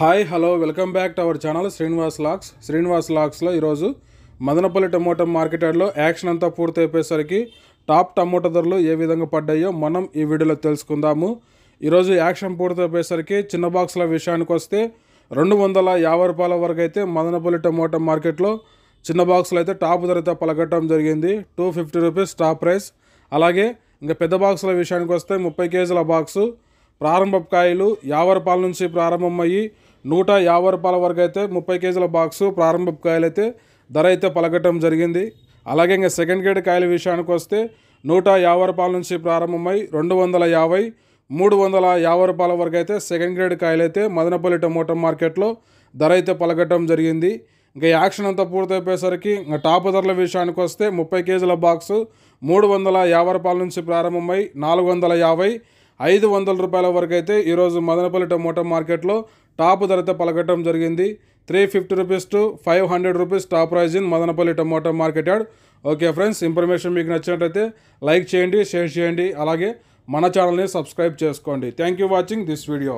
Hi hello welcome back to our channel Srinivas lakhs. Srinivas లాక్స్లో ఈరోజు Madanapalle tomato మార్కెట్లో యాక్షన్ అంతా పూర్తి అయిపోయేసరికి టాప్ టమోటా ధరలు ఏ విధంగా పడ్డాయో మనం ఈ వీడియోలో తెలుసుకుందాము. ఈరోజు యాక్షన్ పూర్తయిపోయేసరికి చిన్న బాక్స్ల విషయానికి వస్తే రెండు వందల యాభై రూపాయల వరకు అయితే మదనపల్లి టమోటా మార్కెట్లో చిన్న బాక్సులు అయితే టాప్ ధరతో పలకట్టడం జరిగింది. Two fifty rupees top price. అలాగే ఇంకా పెద్ద బాక్సుల విషయానికి వస్తే ముప్పై కేజీల బాక్సు. ప్రారంభ కాయలు యాభై రూపాయల నుంచి ప్రారంభమయ్యి నూట యాభై రూపాయల వరకు అయితే ముప్పై కేజీల బాక్సు ప్రారంభ కాయలు అయితే ధర అయితే పలకటం జరిగింది. అలాగే ఇంకా సెకండ్ గ్రేడ్ కాయల విషయానికి వస్తే నూట యాభై రూపాయల నుంచి ప్రారంభమై రెండు వందల యాభై మూడు వందల యాభై రూపాయల వరకు అయితే సెకండ్ గ్రేడ్ కాయలు అయితే మదనపల్లి టమోటా మార్కెట్లో ధర అయితే పలకటం జరిగింది. ఇంకా యాక్షన్ అంతా పూర్తయిపోయేసరికి ఇంకా టాప్ ధరల విషయానికి వస్తే ముప్పై కేజీల బాక్సు మూడు వందల యాభై రూపాయల నుంచి ప్రారంభమై నాలుగు వందల యాభై ఐదు వందల రూపాయల వరకు అయితే ఈరోజు మదనపల్లి టమోటా మార్కెట్లో టాప్ ధరతో పలకటం జరిగింది. Three fifty rupees to five hundred rupees top prize in Madanapalle tomato market yard. Okay friends information మీకు నచ్చినట్టయితే లైక్ చేయండి షేర్ చేయండి. అలాగే మన ఛానల్ని సబ్స్క్రైబ్ చేసుకోండి. Thank you watching this video.